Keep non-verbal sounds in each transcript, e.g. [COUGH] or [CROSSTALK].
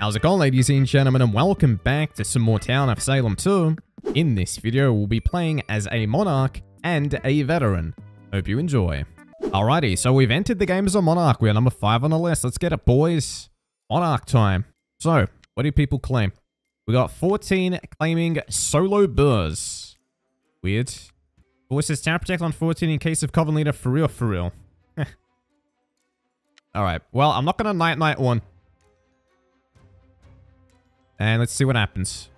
How's it going ladies and gentlemen and welcome back to some more Town of Salem 2. In this video we'll be playing as a Monarch and a Veteran. Hope you enjoy. Alrighty, so we've entered the game as a Monarch. We're number 5 on the list. Let's get it boys. Monarch time. So, what do people claim? We got 14 claiming solo burrs. Weird. Voices town protect on 14 in case of Coven Leader for real for real. [LAUGHS] Alright, well I'm not gonna night night one. And let's see what happens.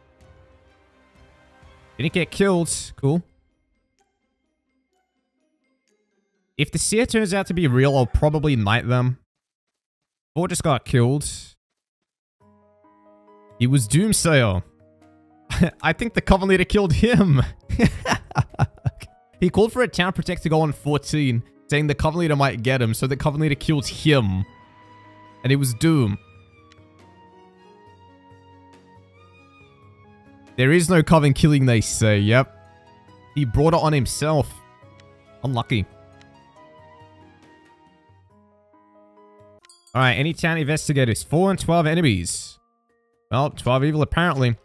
Didn't get killed. Cool. If the seer turns out to be real, I'll probably knight them. Or just got killed. He was Doomsayer. [LAUGHS] I think the Coven Leader killed him. [LAUGHS] he called for a Town Protect to go on 14, saying the Coven Leader might get him, so the Coven Leader killed him. And it was Doom. There is no Coven killing, they say. Yep. He brought it on himself. Unlucky. Alright, any town investigators. 4 and 12 enemies. Well, 12 evil apparently.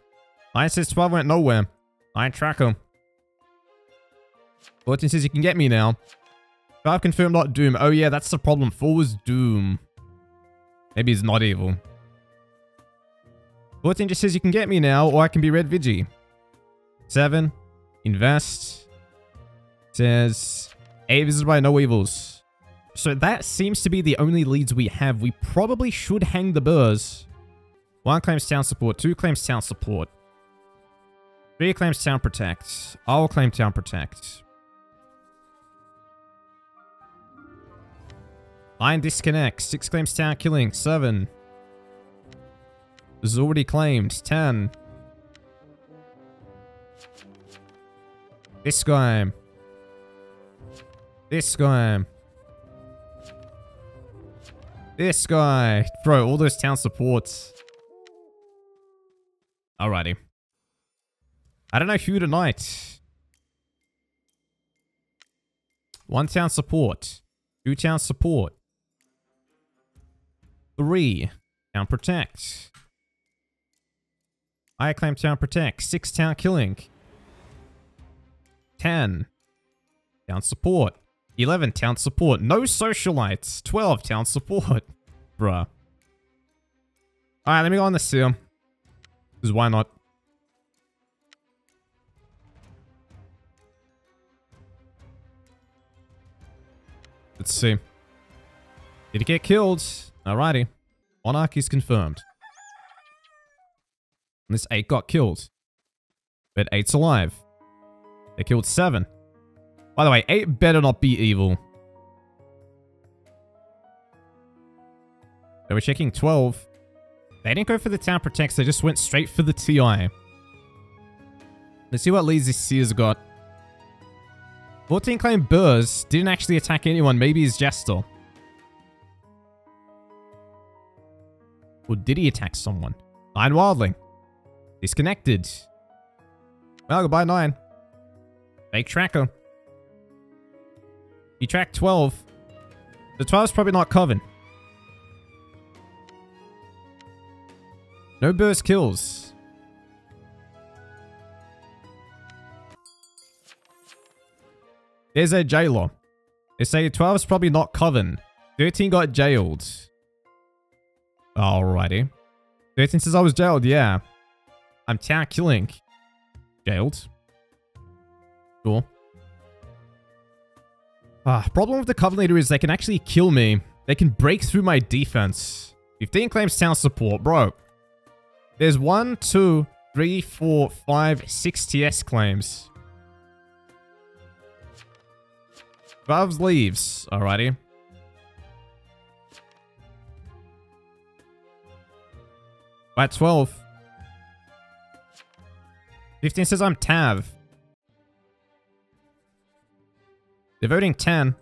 Mine says 12 went nowhere. I track him. Bulletin says you can get me now. 5 confirmed not Doom. Oh yeah, that's the problem. 4 was Doom. Maybe he's not evil. Bulletin just says you can get me now, or I can be Red Vigi. 7. Invest. Says 8 visited by no evils. So that seems to be the only leads we have. We probably should hang the burrs. 1 claims town support. 2 claims town support. 3 claims town protect. I'll claim town protect. Line disconnect. 6 claims town killing. 7 is already claimed. 10. This guy. This guy. This guy. Bro, all those town supports. Alrighty. I don't know who tonight. One town support. Two town support. Three. Town protect. I claim town protect. Six town killing. Ten. Town support. 11 town support. No socialites. 12 town support. [LAUGHS] Bruh. Alright, let me go on the seal. Because why not? Let's see. Did he get killed? Alrighty. Monarch is confirmed. And this 8 got killed. But 8's alive. They killed 7. By the way, 8 better not be evil. They were checking 12. They didn't go for the town protects, they just went straight for the TI. Let's see what leads this Seer's got. 14 claim Burrs didn't actually attack anyone. Maybe he's Jester. Or did he attack someone? Nine Wildling. Disconnected. Well, goodbye, 9. Fake tracker. You tracked 12. The 12 is probably not Coven. No burst kills. There's a jailer. They say 12 is probably not Coven. 13 got jailed. Alrighty. 13 says I was jailed, yeah. I'm town killing. Jailed. Cool. Ah, problem with the Coven Leader is they can actually kill me. They can break through my defense. 15 claims town support. Bro. There's one, two, three, four, five, six TS claims. Bubs leaves. Alrighty. At 12. 15 says I'm Tav. They're voting 10.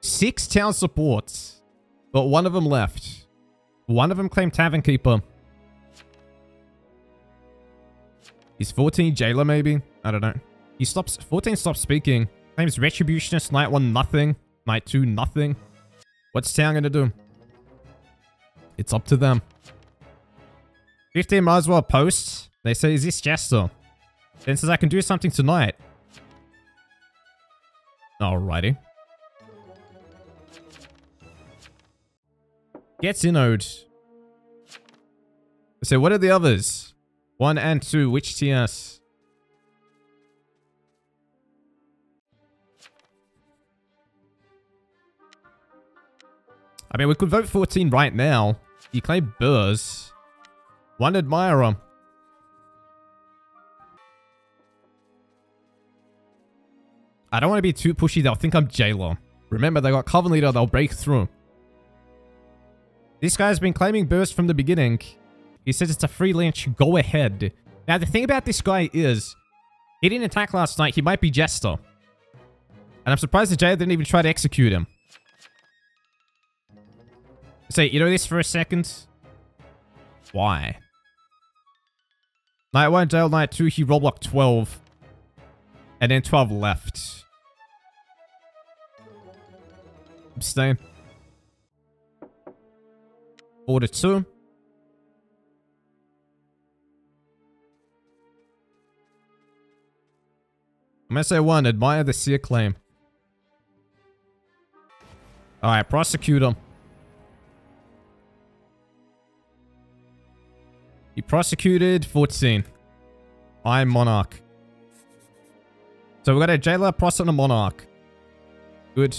Six town supports, but one of them left. One of them claimed Tavern Keeper. Is 14 Jailer maybe? I don't know. He stops, 14 stops speaking. Claims Retributionist, Night 1 nothing. Night 2 nothing. What's town gonna do? It's up to them. 15 might as well post. They say, is this Jester? Then says I can do something tonight. Alrighty. Gets innoed. So what are the others? One and two, which TS? I mean, we could vote 14 right now. You claim Burrs. One admirer. I don't want to be too pushy. They'll think I'm jailer. Remember, they got Coven Leader. They'll break through. This guy's been claiming burst from the beginning. He says it's a free lynch. Go ahead. Now, the thing about this guy is, he didn't attack last night. He might be Jester. And I'm surprised the jailer didn't even try to execute him. Say, you know this for a second? Why? Night 1, jail, night 2, he roleblocks 12. And then 12 left. Abstain. Order 2. I'm gonna say 1. Admire the seer claim. Alright, prosecute him. He prosecuted 14. I'm Monarch. So we got a jailer, prosec, and a monarch. Good.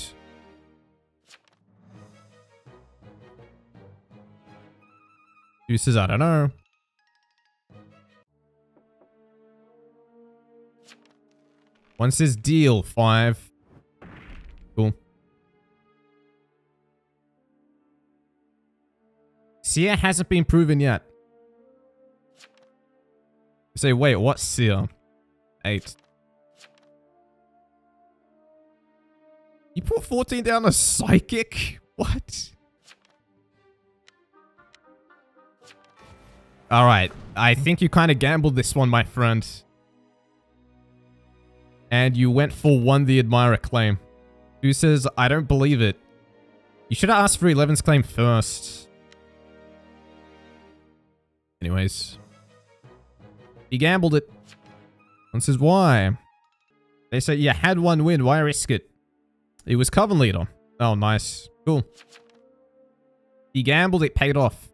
Uses, I don't know. One says deal, five. Cool. Seer hasn't been proven yet. Say, wait, what's Seer? Eight. You put 14 down a psychic? What? Alright, I think you kind of gambled this one, my friend. And you went for one the admirer claim. Who says, I don't believe it. You should have asked for 11's claim first. Anyways. He gambled it. And says, why? They say, you had one win, why risk it? It was Coven Leader. Oh, nice. Cool. He gambled, it paid off.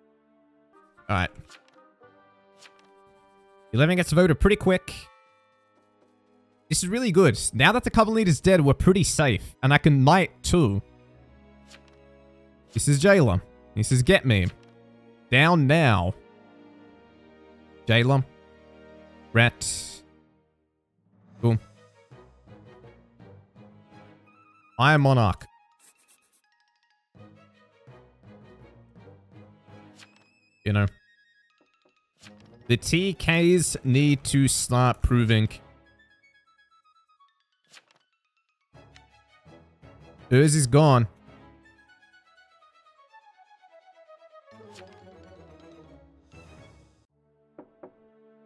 Alright. 11 gets voted pretty quick. This is really good. Now that the Coven Leader's dead, we're pretty safe. And I can knight too. This is Jailer. This is Get Me. Down now. Jailer. Rat. Cool. I am Monarch. You know. The TKs need to start proving. Urs is gone.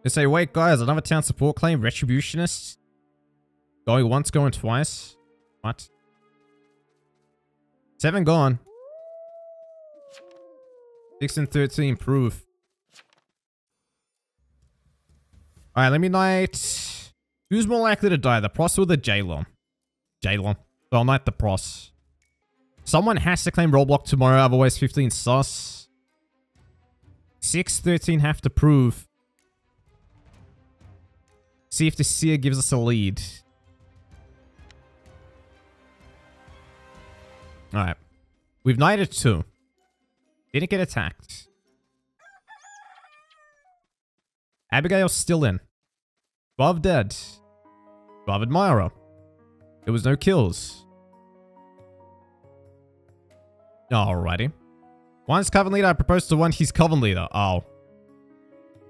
They say, wait guys, another town support claim, Retributionists? Going once, going twice? What? Seven gone. Six and 13 proof. Alright, let me knight. Who's more likely to die, the pros or the Jailor? Jailor. So I'll knight the pros. Someone has to claim roleblock tomorrow, otherwise 15 sus. 6, 13 have to prove. See if the seer gives us a lead. Alright. We've knighted two. Didn't get attacked. Abigail's still in. Bob dead. Bob admirer. There was no kills. Alrighty. Once Coven Leader, I proposed to one, he's Coven Leader. Oh.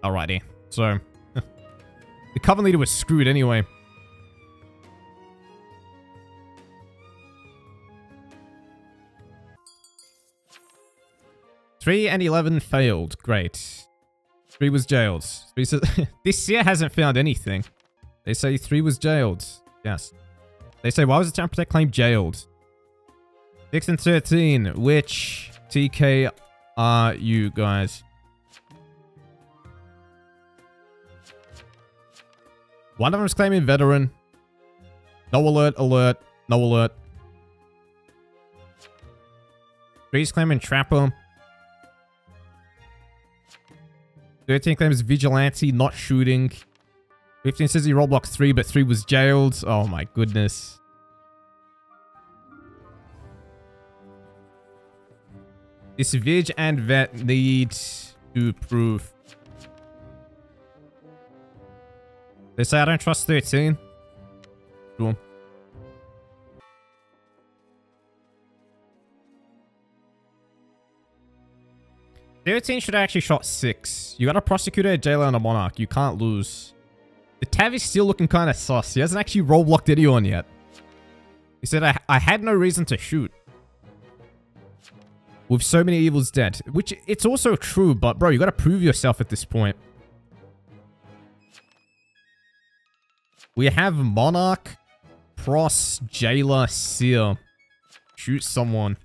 Alrighty. So, the Coven Leader was screwed anyway. Three and 11 failed. Great. Three was jailed. Three [LAUGHS] this year hasn't found anything. They say three was jailed. Yes. They say, why was the Town Protect claim jailed? 6 and 13. Which TK are you guys? One of them is claiming veteran. No alert, alert, no alert. Three's claiming trapper. 13 claims vigilante, not shooting. 15 says he rolled block 3, but 3 was jailed. Oh my goodness. This Vig and Vet need to prove. They say I don't trust 13. Cool. Thirteen should have actually shot six. You got a prosecutor, a jailer, and a monarch. You can't lose. The Tav is still looking kind of sus. He hasn't actually role blocked anyone yet. He said, I, I had no reason to shoot. With so many evils dead. Which, it's also true, but bro, you gotta prove yourself at this point. We have Monarch, Pros, Jailer, Seer. Shoot someone.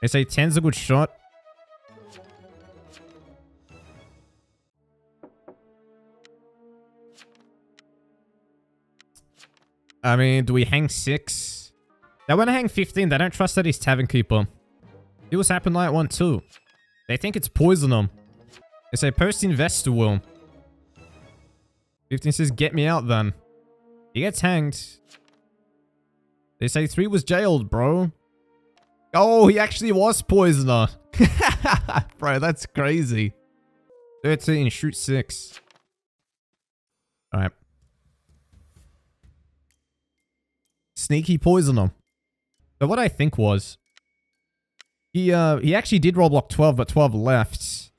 They say 10's a good shot. I mean, do we hang 6? They want to hang 15. They don't trust that he's Tavern Keeper. It was happened like 1 too. They think it's poison them. They say post investor will. 15 says get me out then. He gets hanged. They say 3 was jailed, bro. Oh, he actually was poisoner. [LAUGHS] bro, that's crazy. 13, shoot 6. Alright. Sneaky poisoner. But what I think was, he uh he actually did roll block 12, but 12 left.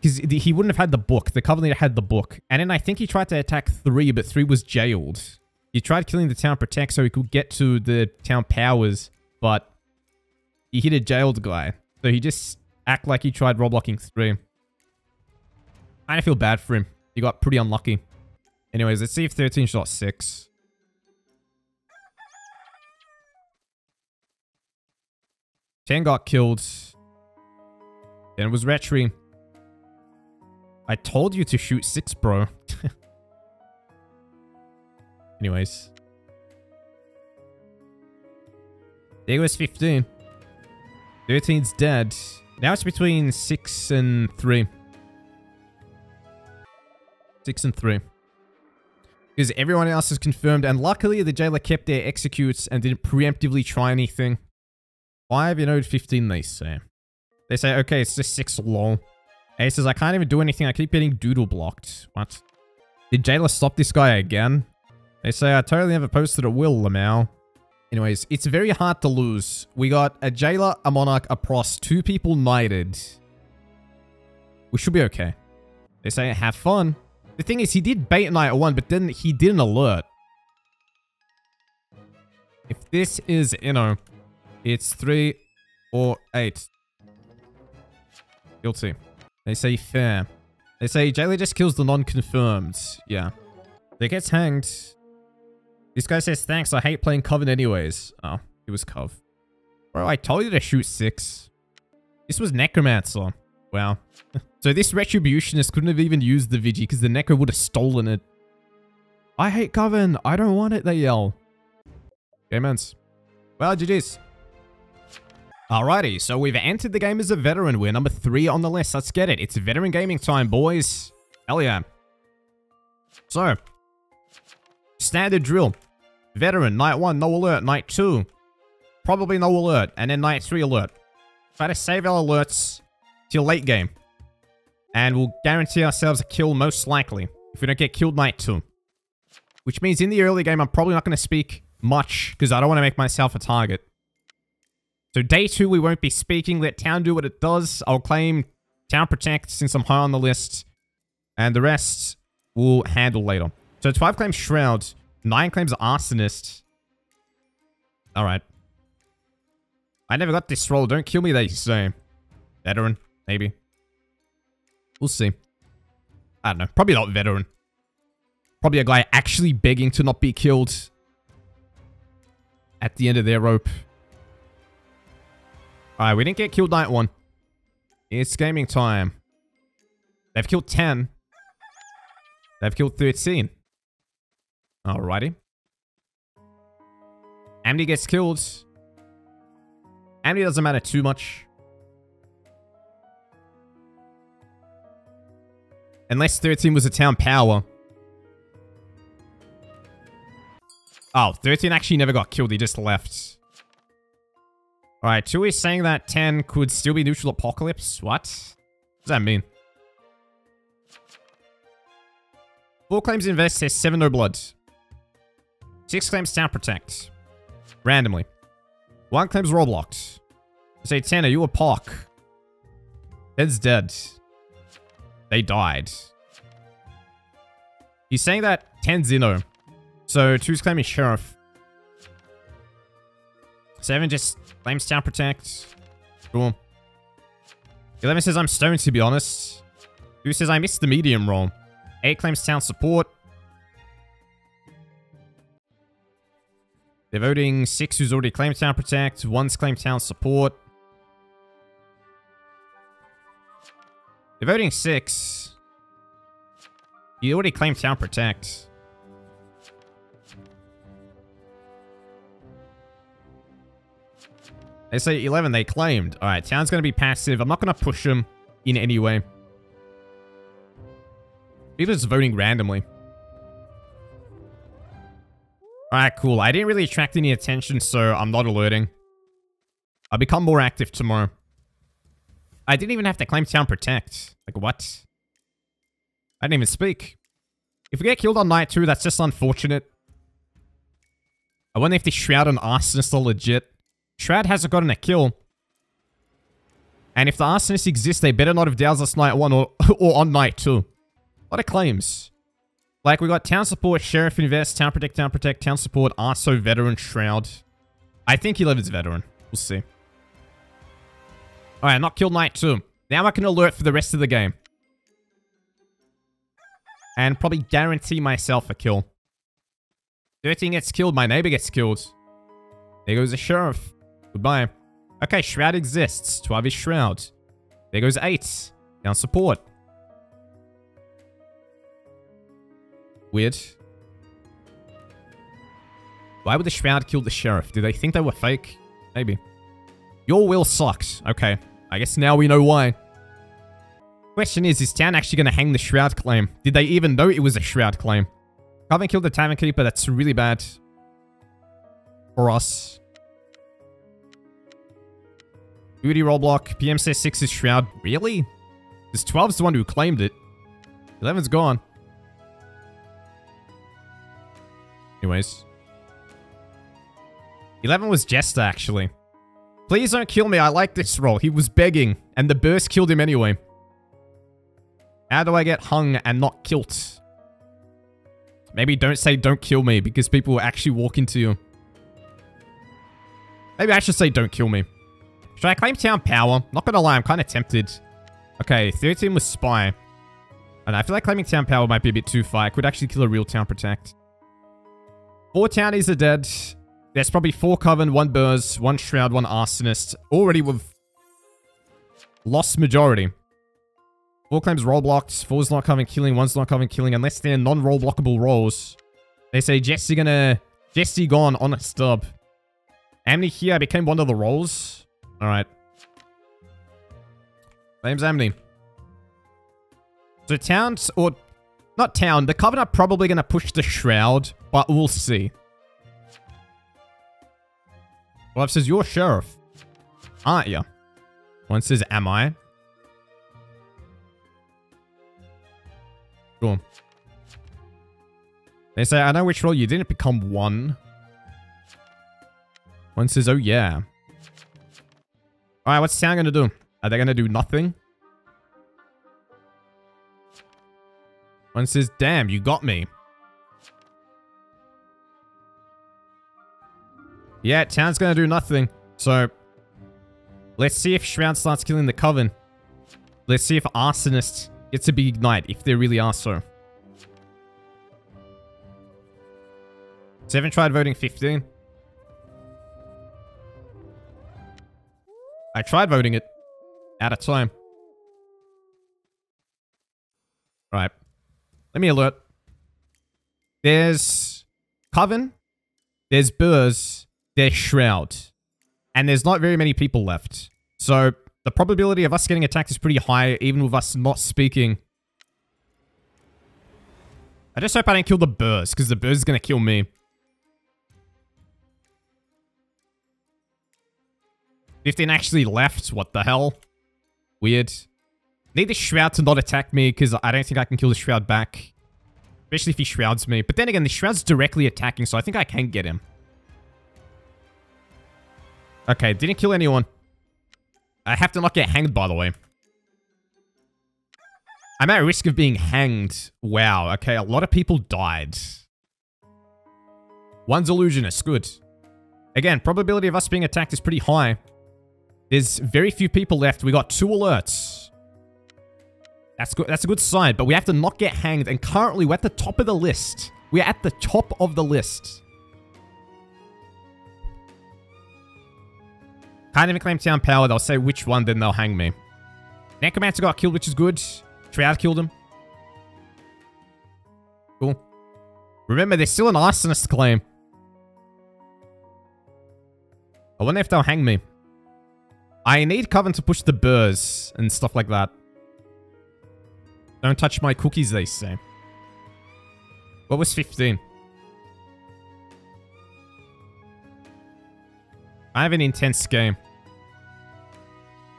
Because he wouldn't have had the book. The Covenant had the book. And then I think he tried to attack 3, but 3 was jailed. He tried killing the town protect so he could get to the town powers, but he hit a jailed guy. So he just act like he tried roll blocking 3. I feel bad for him. He got pretty unlucky. Anyways, let's see if 13 shot 6. 10 got killed. Then it was Retry. I told you to shoot 6, bro. [LAUGHS] Anyways. There goes 15. 13's dead. Now it's between 6 and 3. 6 and 3. Because everyone else is confirmed, and luckily the jailer kept their executes and didn't preemptively try anything. 5 you ode 15, they say. They say, okay, it's just 6 long. He says, I can't even do anything. I keep getting doodle blocked. What? Did jailer stop this guy again? They say, I totally never posted a will, Lamau. Anyways, it's very hard to lose. We got a jailer, a monarch, a pros, two people knighted. We should be okay. They say, have fun. The thing is, he did bait knight at one, but then he didn't alert. If this is, you know, it's three or eight. Guilty. They say fair. They say jailer just kills the non-confirmed. Yeah. They gets hanged. This guy says, thanks, I hate playing Coven anyways. Oh, it was Cov. Bro, I told you to shoot six. This was Necromancer. Wow. [LAUGHS] so this Retributionist couldn't have even used the Vigi because the Necro would have stolen it. I hate Coven. I don't want it, they yell. Okay, mans. Well, GG's. Alrighty, so we've entered the game as a veteran. We're number three on the list. Let's get it. It's veteran gaming time, boys. Hell yeah. So, standard drill. Veteran, night one, no alert. Night two, probably no alert. And then night three, alert. Try to save our alerts till late game. And we'll guarantee ourselves a kill most likely. If we don't get killed night two. Which means in the early game, I'm probably not going to speak much because I don't want to make myself a target. So day two, we won't be speaking. Let town do what it does. I'll claim town protect since I'm high on the list. And the rest we'll handle later. So 12 claims Shroud. 9 claims Arsonist. Alright. I never got this roll. Don't kill me, they say. Veteran, maybe. We'll see. I don't know. Probably not veteran. Probably a guy actually begging to not be killed at the end of their rope. Alright, we didn't get killed night one. It's gaming time. They've killed 10. They've killed 13. Alrighty. Amity gets killed. Amity doesn't matter too much. Unless 13 was a town power. Oh, 13 actually never got killed. He just left. Alright, 2 is saying that 10 could still be neutral apocalypse. What? What does that mean? 4 claims invest says 7 no blood. 6 claims town protect. Randomly. 1 claims roleblock. Say 10, are you a POC? Ted's dead. They died. He's saying that 10 Zeno. So 2's claiming Sheriff. 7 just claims Town Protect. Cool. 11 says I'm stoned to be honest. 2 says I missed the medium role. 8 claims Town Support. They're voting 6 who's already claimed Town Protect. 1's claimed Town Support. They're voting 6. You already claimed Town Protect. They say 11, they claimed. Alright, Town's going to be passive. I'm not going to push them in any way. People just voting randomly. Alright, cool. I didn't really attract any attention, so I'm not alerting. I'll become more active tomorrow. I didn't even have to claim Town Protect. Like, what? I didn't even speak. If we get killed on night two, that's just unfortunate. I wonder if the Shroud and Arsonist are legit. Shroud hasn't gotten a kill. And if the Arsonists exist, they better not have doused us night one or, [LAUGHS] or on night two. A lot of claims. Like, we got Town Support, Sheriff Invest, Town Protect, Town Protect, Town Support, Arso, Veteran, Shroud. I think he lives Veteran. We'll see. Alright, not killed night two. Now I can alert for the rest of the game. And probably guarantee myself a kill. 13 gets killed, my neighbor gets killed. There goes the sheriff. Goodbye. Okay, Shroud exists. 12 is Shroud. There goes 8. Down support. Weird. Why would the Shroud kill the Sheriff? Do they think they were fake? Maybe. Your will sucks. Okay. I guess now we know why. Question is, is town actually going to hang the Shroud claim? Did they even know it was a Shroud claim? Haven't killed the Tavern Keeper. That's really bad. For us. Booty rollblock. PM says 6 is Shroud. Really? This 12's the one who claimed it. 11's gone. Anyways. 11 was Jester, actually. Please don't kill me. I like this role. He was begging, and the burst killed him anyway. How do I get hung and not killed? Maybe don't say don't kill me because people will actually walk into you. Maybe I should say don't kill me. Should I claim town power? Not gonna lie, I'm kind of tempted. Okay, 13 was spy. And I feel like claiming town power might be a bit too far. I could actually kill a real town protect. Four townies are dead. There's probably four Coven, one Burrs, one Shroud, one Arsonist. Already with lost majority. Four claims roll blocked. Four's not covering killing, one's not covering killing, unless they're non-roll blockable rolls. They say Jesse gonna... Jesse gone on a stub. Amity here became one of the rolls. Alright. Name's Amity. So towns, or... Not town, the Covenant are probably gonna push the Shroud, but we'll see. Well, says you're sheriff. Aren't you? One says, am I? Cool. They say, I know which role you didn't become one. One says, oh yeah. Alright, what's town gonna do? Are they gonna do nothing? One says, damn, you got me. Yeah, town's gonna do nothing. So, let's see if Shroud starts killing the Coven. Let's see if Arsonist gets a big ignite, if they really are so. Seven tried voting 15. I tried voting it. Out of time. Right. Let me alert. There's Coven. There's Burrs. There's Shroud. And there's not very many people left. So the probability of us getting attacked is pretty high, even with us not speaking. I just hope I don't kill the Burrs, because the Burrs is going to kill me. 15 actually left. What the hell? Weird. Need the Shroud to not attack me, because I don't think I can kill the Shroud back. Especially if he Shrouds me. But then again, the Shroud's directly attacking, so I think I can get him. Okay, didn't kill anyone. I have to not get hanged, by the way. I'm at risk of being hanged. Wow, okay, a lot of people died. One's illusionist, good. Again, probability of us being attacked is pretty high. There's very few people left. We got two alerts. That's good. That's a good sign, but we have to not get hanged. And currently, we're at the top of the list. We're at the top of the list. Can't even claim town power. They'll say which one, then they'll hang me. Necromancer got killed, which is good. Shroud killed him. Cool. Remember, there's still an arsonist claim. I wonder if they'll hang me. I need Coven to push the burrs and stuff like that. Don't touch my cookies, they say. What was 15? I have an intense game.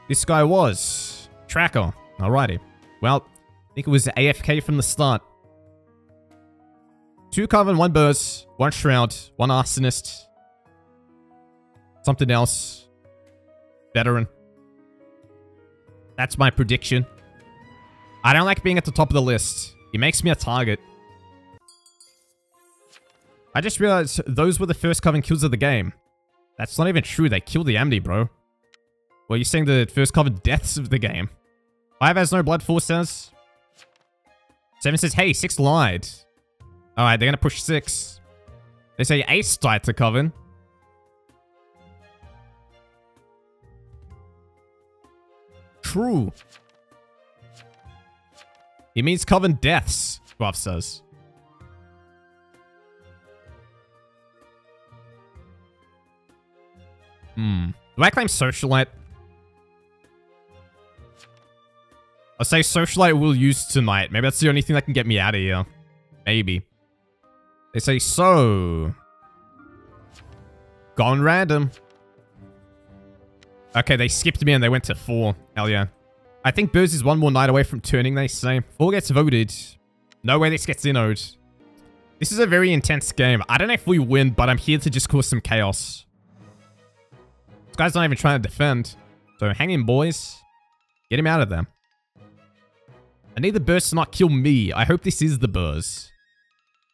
This guy was. Tracker. Alrighty. Well, I think it was AFK from the start. Two Coven, one Burrs, one Shroud, one Arsonist. Something else. Veteran. That's my prediction. I don't like being at the top of the list. It makes me a target. I just realized those were the first Coven kills of the game. That's not even true. They killed the Amity, bro. Well, you're saying the first Coven deaths of the game. Five has no blood, four says. Seven says, hey, six lied. Alright, they're gonna push six. They say ace died to Coven. True. He means Coven deaths, Gruff says. Hmm. Do I claim Socialite? I'll say Socialite will use tonight. Maybe that's the only thing that can get me out of here. Maybe. They say so. Gone random. Okay, they skipped me and they went to four. Hell yeah. I think Burrs is one more night away from turning, they say. Four gets voted. No way this gets innoed. This is a very intense game. I don't know if we win, but I'm here to just cause some chaos. This guy's not even trying to defend. So hang in, boys. Get him out of there. I need the Burrs to not kill me. I hope this is the Burrs.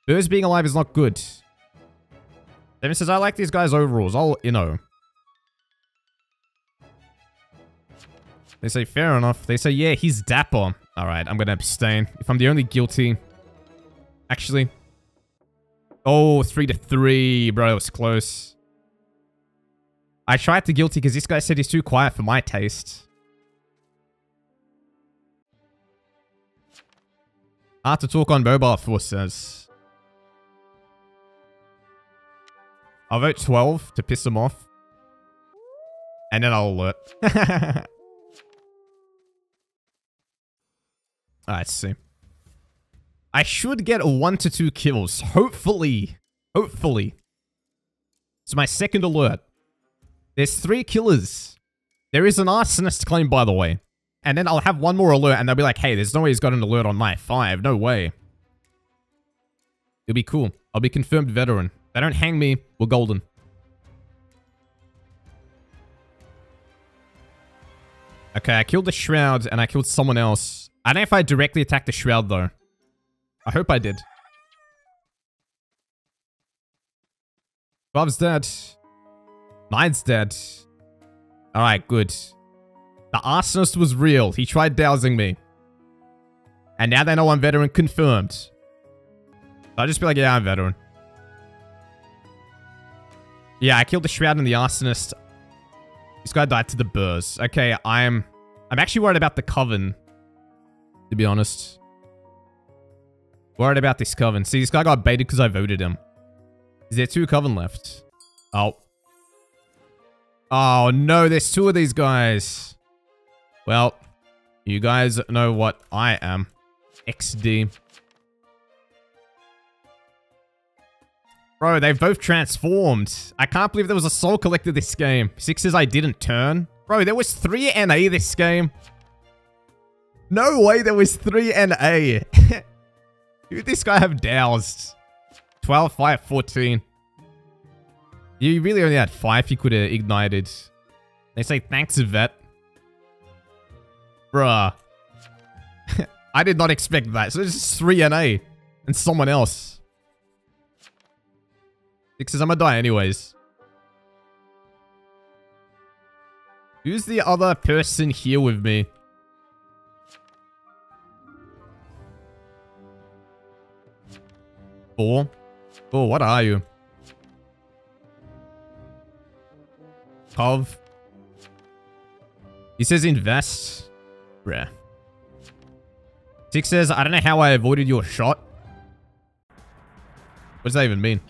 Burrs being alive is not good. Devin says, I like these guys' overalls. I'll, you know. They say, fair enough. They say, yeah, he's dapper. Alright, I'm gonna abstain. If I'm the only guilty... Actually... Oh, three to three, bro. It was close. I tried to guilty because this guy said he's too quiet for my taste. Hard to talk on mobile, Force says. I'll vote 12 to piss him off. And then I'll alert. [LAUGHS] Let's see. I should get one to two kills. Hopefully. Hopefully. It's my second alert. There's three killers. There is an arsonist claim, by the way. And then I'll have one more alert and they'll be like, hey, there's no way he's got an alert on night five. No way. It'll be cool. I'll be confirmed veteran. If they don't hang me, we're golden. Okay, I killed the Shroud and I killed someone else. I don't know if I directly attacked the Shroud, though. I hope I did. Bob's dead. Mine's dead. Alright, good. The arsonist was real. He tried dowsing me. And now they know I'm veteran confirmed. So I'll just be like, yeah, I'm veteran. Yeah, I killed the Shroud and the Arsonist. This guy died to the Burrs. Okay, I'm... I'm actually worried about the Coven. To be honest. Worried about this Coven. See, this guy got baited because I voted him. Is there two Coven left? Oh. Oh, no. There's two of these guys. Well, you guys know what I am. XD. Bro, they've both transformed. I can't believe there was a soul collector this game. Six says I didn't turn. Bro, there was 3 NA this game. No way there was 3 NA. [LAUGHS] Who did this guy have doused? 12, 5, 14. You really only had 5 you could have ignited. They say thanks, Vet. Bruh. [LAUGHS] I did not expect that. So it's just 3 NA. And someone else. Because I'm gonna die anyways. Who's the other person here with me? Four? Oh, what are you? Cov. He says invest. Bruh. Six says, I don't know how I avoided your shot. What does that even mean?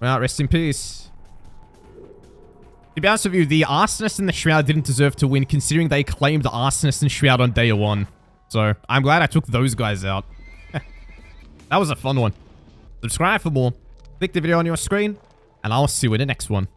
Well, rest in peace. To be honest with you, the Arsonist and the Shroud didn't deserve to win, considering they claimed Arsonist and Shroud on day one. So, I'm glad I took those guys out. [LAUGHS] that was a fun one. Subscribe for more. Click the video on your screen, and I'll see you in the next one.